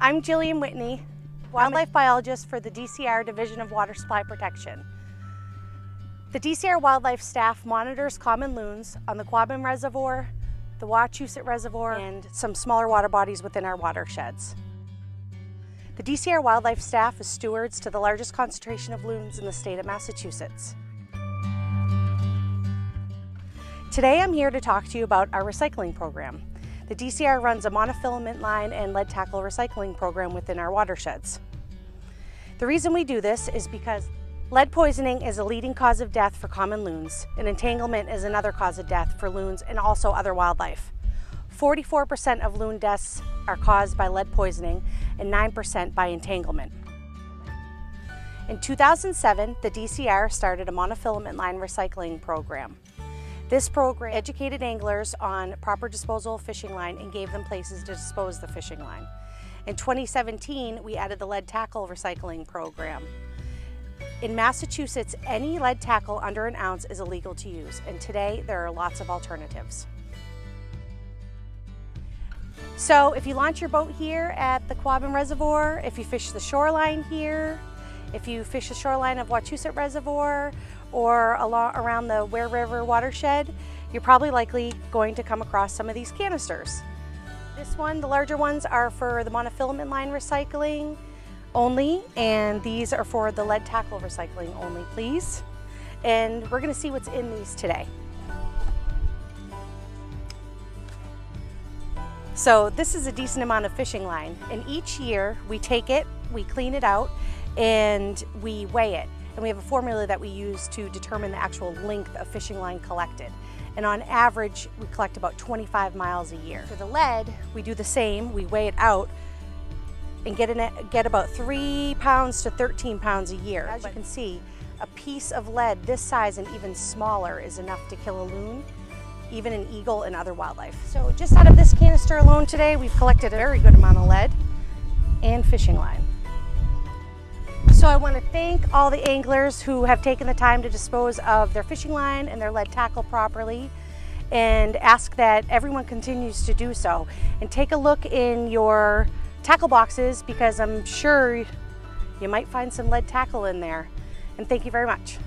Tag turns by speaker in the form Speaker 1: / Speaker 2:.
Speaker 1: I'm Jillian Whitney, wildlife biologist for the DCR Division of Water Supply Protection. The DCR wildlife staff monitors common loons on the Quabbin Reservoir, the Wachusett Reservoir, and some smaller water bodies within our watersheds. The DCR wildlife staff is stewards to the largest concentration of loons in the state of Massachusetts. Today I'm here to talk to you about our recycling program. The DCR runs a monofilament line and lead tackle recycling program within our watersheds. The reason we do this is because lead poisoning is a leading cause of death for common loons, and entanglement is another cause of death for loons and also other wildlife. 44% of loon deaths are caused by lead poisoning and 9% by entanglement. In 2007, the DCR started a monofilament line recycling program. This program educated anglers on proper disposal of fishing line and gave them places to dispose the fishing line. In 2017, we added the lead tackle recycling program. In Massachusetts, any lead tackle under an ounce is illegal to use, and today there are lots of alternatives. So if you launch your boat here at the Quabbin Reservoir, if you fish the shoreline here, if you fish the shoreline of Wachusett Reservoir or along, around the Ware River watershed, you're probably likely going to come across some of these canisters. This one, the larger ones, are for the monofilament line recycling only, and these are for the lead tackle recycling only, please. And we're gonna see what's in these today. So this is a decent amount of fishing line, and each year we take it, we clean it out, and we weigh it. And we have a formula that we use to determine the actual length of fishing line collected. And on average, we collect about 25 miles a year. For the lead, we do the same. We weigh it out and get, in get about three pounds to 13 pounds a year. As you can see, a piece of lead this size and even smaller is enough to kill a loon, even an eagle and other wildlife. So just out of this canister alone today, we've collected a very good amount of lead and fishing line. So I want to thank all the anglers who have taken the time to dispose of their fishing line and their lead tackle properly and ask that everyone continues to do so. And take a look in your tackle boxes because I'm sure you might find some lead tackle in there. And thank you very much.